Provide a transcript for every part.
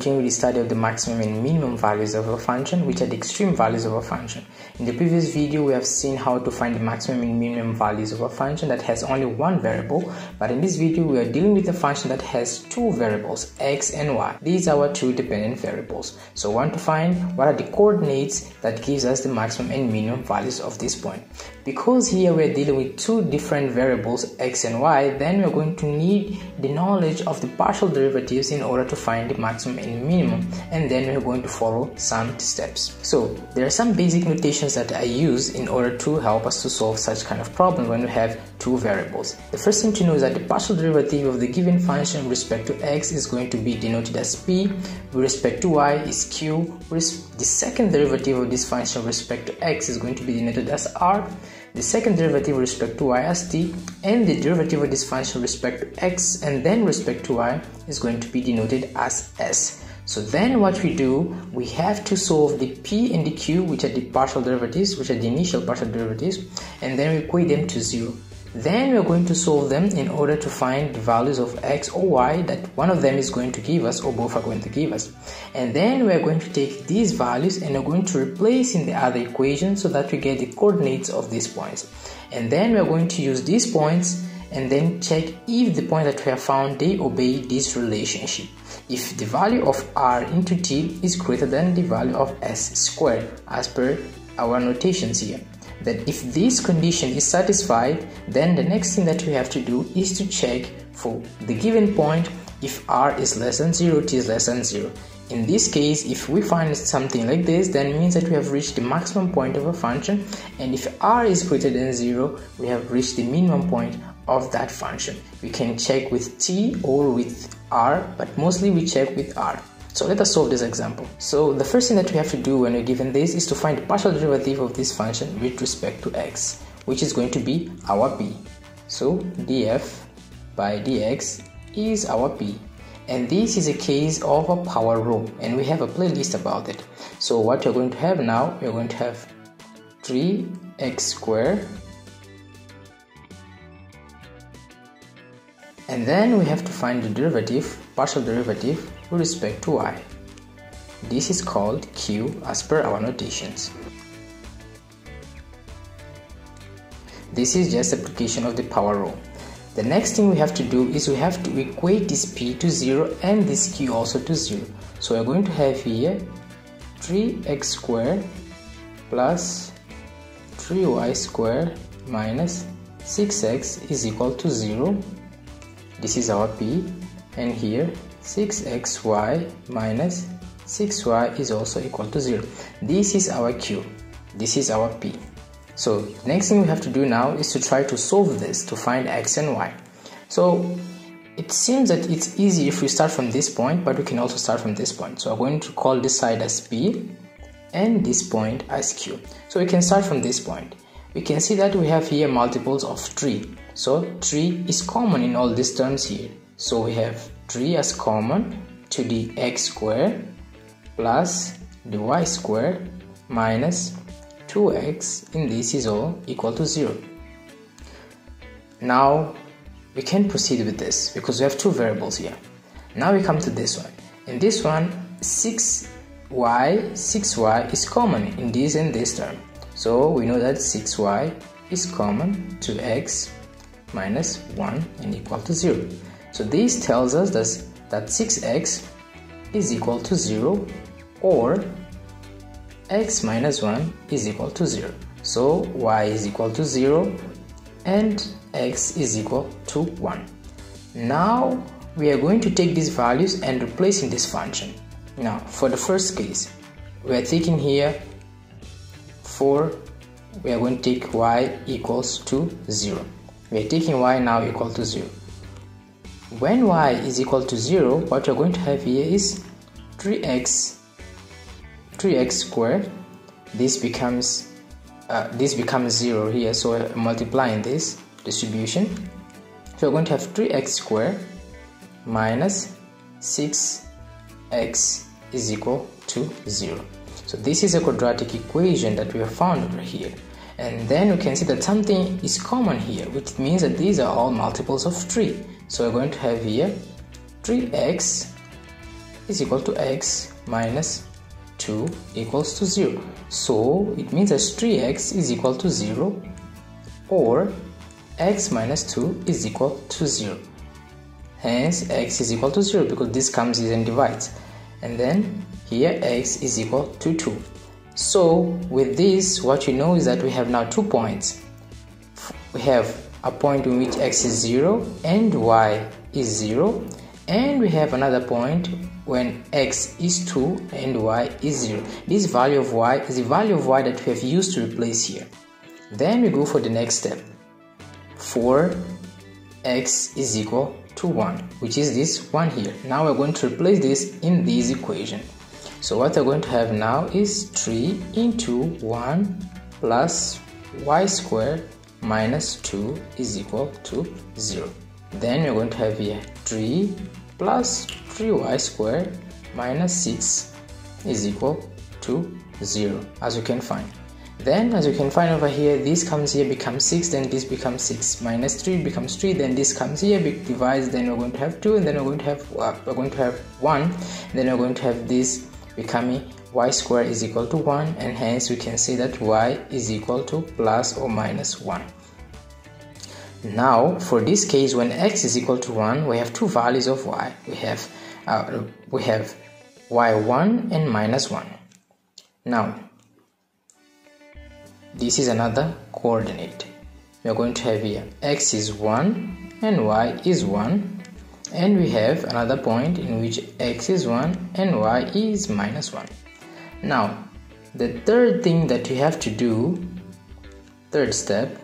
continue the study of the maximum and minimum values of a function, which are the extreme values of a function. In the previous video, we have seen how to find the maximum and minimum values of a function that has only one variable, but in this video, we are dealing with a function that has two variables, x and y. These are our two dependent variables. So we want to find what are the coordinates that gives us the maximum and minimum values of this point. Because here we're dealing with two different variables, x and y, then we're going to need the knowledge of the partial derivatives in order to find the maximum and minimum, and then we're going to follow some steps. So there are some basic notations that I use in order to help us to solve such kind of problem when we have two variables. The first thing to know is that the partial derivative of the given function with respect to x is going to be denoted as p, with respect to y is q, the second derivative of this function with respect to x is going to be denoted as r, the second derivative with respect to y as t, and the derivative of this function with respect to x and then respect to y is going to be denoted as s. So then what we do, we have to solve the p and the q, which are the partial derivatives, which are the initial partial derivatives, and then we equate them to zero. Then we're going to solve them in order to find the values of x or y that one of them is going to give us or both are going to give us. And then we're going to take these values and we're going to replace in the other equation so that we get the coordinates of these points. And then we're going to use these points and then check if the point that we have found they obey this relationship. If the value of r into t is greater than the value of s squared as per our notations here. Then if this condition is satisfied then the next thing that we have to do is to check for the given point if r is less than 0 t is less than 0 in this case if we find something like this then means that we have reached the maximum point of a function. And if r is greater than 0 we have reached the minimum point of that function. We can check with t or with r but mostly we check with r. So let us solve this example. So the first thing that we have to do when we're given this is to find partial derivative of this function with respect to x which is going to be our p. So df by dx is our p. And this is a case of a power rule and we have a playlist about it. So what you're going to have now you're going to have 3x squared and then we have to find the derivative partial derivative with respect to y. This is called q as per our notations. This is just application of the power rule the next thing we have to do is we have to equate this p to 0 and this q also to 0 so we're going to have here 3x squared plus 3y squared minus 6x is equal to 0 this is our p and here 6xy minus 6y is also equal to 0 this is our q. This is our p. So next thing we have to do now is to try to solve this to find x and y. So it seems that it's easy if we start from this point but we can also start from this point. So i'm going to call this side as p and this point as q. So we can start from this point we can see that we have here multiples of 3 so 3 is common in all these terms here. So we have 3 as common to the x squared plus the y squared minus 2x in this is all equal to 0 now we can proceed with this because we have two variables here. Now we come to this one. In this one 6y 6y is common in this and this term so we know that 6y is common to x minus 1 and equal to 0. So this tells us that, that 6x is equal to 0 or x minus 1 is equal to 0. So y is equal to 0 and x is equal to 1. Now we are going to take these values and replace in this function. Now for the first case, we are taking here 4 we are going to take y equals to 0 we are taking y now equal to 0 when y is equal to 0 what we're going to have here is 3x 3x squared. This becomes uh, this becomes 0 here so multiplying this distribution. So we're going to have 3x squared minus 6x is equal to 0 so this is a quadratic equation that we have found over here. And then we can see that something is common here, which means that these are all multiples of 3. So we're going to have here 3x is equal to x minus 2 equals to 0. So it means that 3x is equal to 0 or x minus 2 is equal to 0. Hence x is equal to 0 because this comes here and divides. And then here x is equal to 2. So with this what you know is that we have now two points. We have a point in which x is 0 and y is 0 and we have another point when x is 2 and y is 0 this value of y is the value of y that we have used to replace here then we go for the next step for x is equal to 1 which is this one here. Now we're going to replace this in this equation. So what we're going to have now is 3 into 1 plus y squared minus 2 is equal to 0 then we're going to have here 3 plus 3y squared minus 6 is equal to 0 as you can find then as you can find over here this comes here becomes 6 then this becomes 6 minus 3 becomes 3 then this comes here big divides then we're going to have 2 and then we're going to have uh, we're going to have 1 then we're going to have this becoming y squared is equal to 1 and hence we can say that y is equal to plus or minus 1 now, for this case, when x is equal to 1, we have two values of y. We have, uh, we have y1 and minus 1. Now, this is another coordinate. We are going to have here x is 1 and y is 1 and we have another point in which x is 1 and y is minus 1. Now, the third thing that we have to do, third step,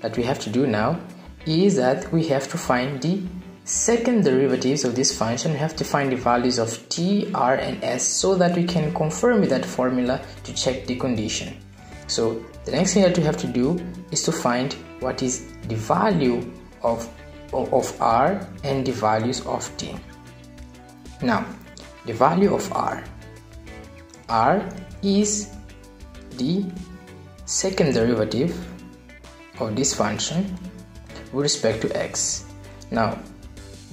that we have to do now is that we have to find the second derivatives of this function we have to find the values of t r and s so that we can confirm with that formula to check the condition. So the next thing that we have to do is to find what is the value of of r and the values of t. Now the value of r. R is the second derivative of this function with respect to x. Now,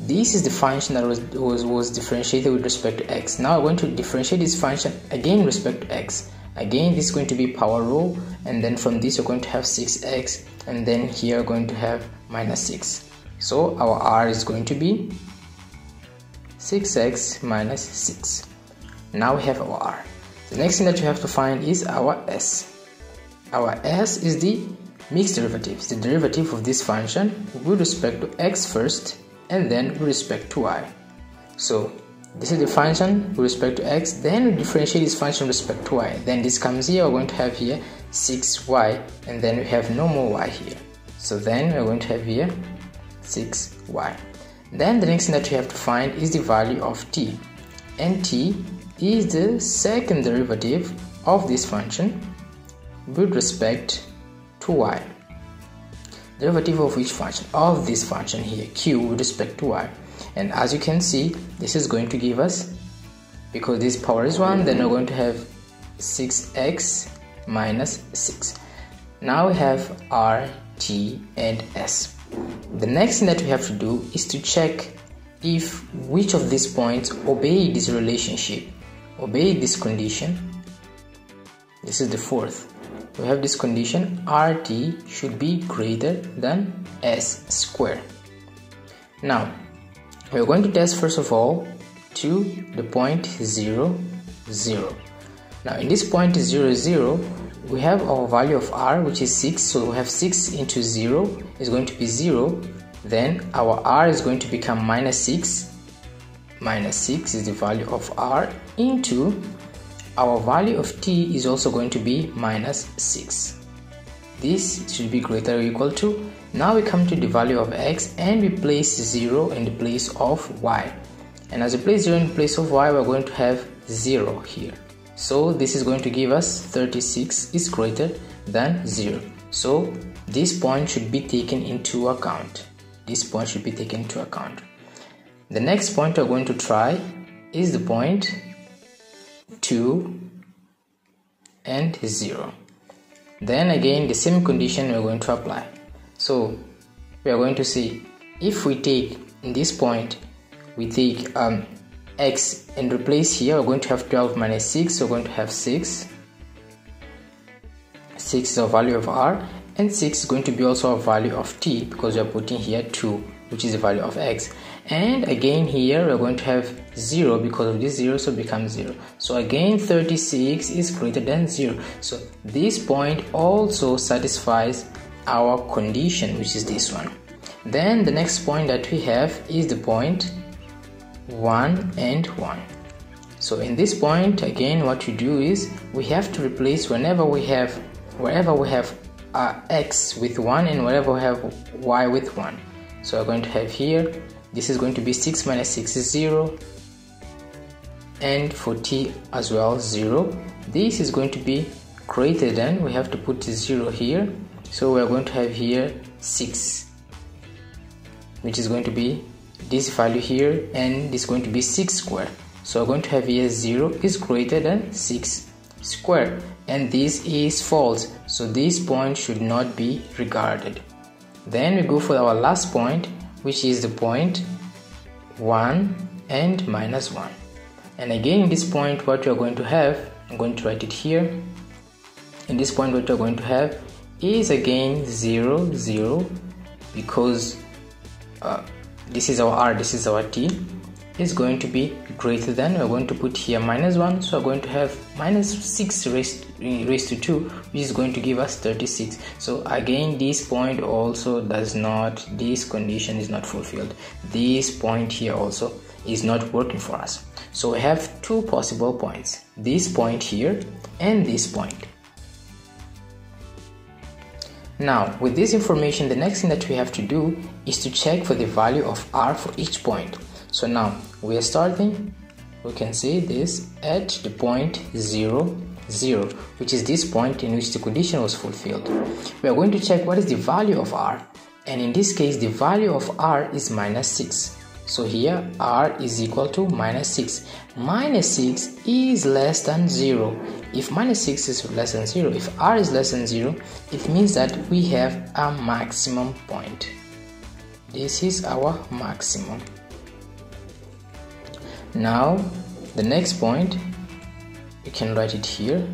this is the function that was, was, was differentiated with respect to x. Now I'm going to differentiate this function again with respect to x. Again, this is going to be power rule, and then from this you're going to have 6x, and then here you're going to have minus 6. So our r is going to be 6x minus 6. Now we have our r. The next thing that you have to find is our s. Our s is the mixed derivatives, the derivative of this function with respect to x first and then with respect to y. So this is the function with respect to x, then we differentiate this function with respect to y. Then this comes here, we're going to have here 6y and then we have no more y here. So then we're going to have here 6y. Then the next thing that we have to find is the value of t. And t is the second derivative of this function with respect to y. Derivative of which function? Of this function here, q with respect to y. And as you can see, this is going to give us, because this power is 1, then we're going to have 6x minus 6. Now we have r, t, and s. The next thing that we have to do is to check if which of these points obey this relationship, obey this condition. This is the fourth we have this condition rt should be greater than s square. Now we're going to test first of all to the point 0 0 now in this point 0 0 we have our value of r which is 6 so we have 6 into 0 is going to be 0 then our r is going to become minus 6 minus 6 is the value of r into our value of t is also going to be minus 6 this should be greater or equal to now we come to the value of x and we place 0 in the place of y. And as we place 0 in place of y we're going to have 0 here. So this is going to give us 36 is greater than 0 so this point should be taken into account. This point should be taken into account. The next point we're going to try is the point 2 and 0 then again the same condition we're going to apply. So we are going to see if we take in this point we take um, x and replace here we're going to have 12 minus 6 so we're going to have 6 6 is a value of r and 6 is going to be also a value of t because we are putting here 2 which is the value of x and again here we're going to have 0 because of this 0 so becomes 0 so again 36 is greater than 0 so this point also satisfies our condition which is this one. Then the next point that we have is the point 1 and 1 so in this point again what we do is we have to replace whenever we have wherever we have uh, x with 1 and wherever we have y with 1 so we're going to have here this is going to be 6 minus 6 is 0 and for t as well 0 this is going to be greater than we have to put 0 here. So we're going to have here 6 which is going to be this value here and this is going to be 6 square. So we're going to have here 0 is greater than 6 square. And this is false. So this point should not be regarded. Then we go for our last point which is the point 1 and minus 1 and again in this point what we are going to have I'm going to write it here. In this point what we're going to have is again 0 0 because uh, this is our r this is our t is going to be greater than we're going to put here minus 1 so we're going to have minus 6 raised, raised to 2 which is going to give us 36 so again this point also does not this condition is not fulfilled. This point here also is not working for us. So we have two possible points this point here and this point. Now, with this information, the next thing that we have to do is to check for the value of r for each point. So now, we are starting, we can see this at the point 0, 0, which is this point in which the condition was fulfilled. We are going to check what is the value of r, and in this case, the value of r is minus 6. So here r is equal to minus 6. Minus 6 is less than 0. If minus 6 is less than 0, if r is less than 0, it means that we have a maximum point. This is our maximum. Now the next point, you can write it here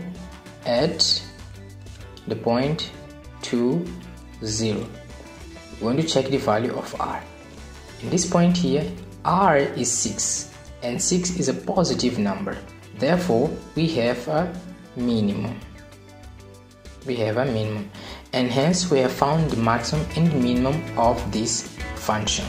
at the point 2, 0. We're going to check the value of r. In this point here, r is 6 and 6 is a positive number. Therefore, we have a minimum. We have a minimum and hence we have found the maximum and minimum of this function.